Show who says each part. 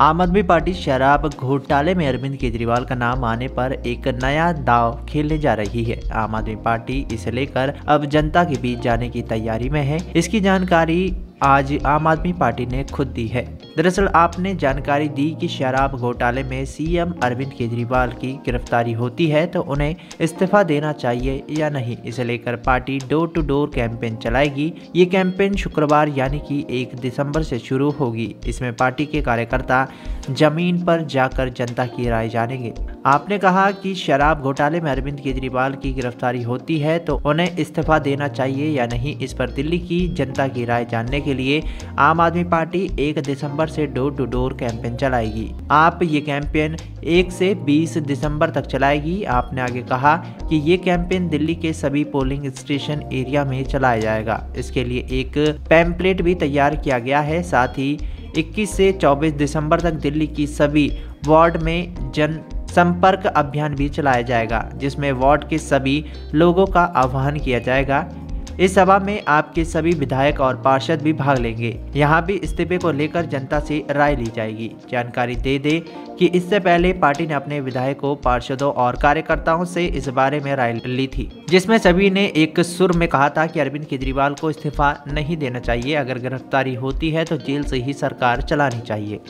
Speaker 1: आम आदमी पार्टी शराब घोटाले में अरविंद केजरीवाल का नाम आने पर एक नया दाव खेलने जा रही है। आम आदमी पार्टी इसे लेकर अब जनता के बीच जाने की तैयारी में है। इसकी जानकारी आज आम आदमी पार्टी ने खुद दी है। दरअसल आपने जानकारी दी कि शराब घोटाले में सीएम अरविंद केजरीवाल की गिरफ्तारी होती है तो उन्हें इस्तीफा देना चाहिए या नहीं, इसे लेकर party door to door campaign चलाएगी। ये कैंपेन शुक्रवार यानी कि एक दिसंबर से शुरू होगी। इसमें पार्टी के कार्यकर्ता ज़मीन पर जाकर जनता की राय जानेंगे। आपने कहा कि शराब घोटाले में अरविंद केजरीवाल की गिरफ्तारी होती है तो उन्हें इस्तीफा देना चाहिए या नहीं, इस पर दिल्ली की जनता की राय जानने के लिए आम आदमी पार्टी एक दिसंबर से डोर टू डोर कैंपेन चलाएगी। आप ये कैंपेन एक से बीस दिसंबर तक चलाएगी। आपने आगे कहा कि ये कैंपेन दिल्ली के सभी पोलिंग स्टेशन एरिया में चलाया जाएगा। इसके लिए एक पैम्पलेट भी तैयार किया गया है। साथ ही 21 से 24 दिसंबर तक दिल्ली की सभी वार्ड में जन संपर्क अभियान भी चलाया जाएगा, जिसमें वार्ड के सभी लोगों का आह्वान किया जाएगा। इस सभा में आपके सभी विधायक और पार्षद भी भाग लेंगे। यहाँ भी इस्तीफे को लेकर जनता से राय ली जाएगी। जानकारी दे दे कि इससे पहले पार्टी ने अपने विधायकों, पार्षदों और कार्यकर्ताओं से इस बारे में राय ली थी, जिसमें सभी ने एक सुर में कहा था कि अरविंद केजरीवाल को इस्तीफा नहीं देना चाहिए। अगर गिरफ्तारी होती है तो जेल से ही सरकार चलानी चाहिए।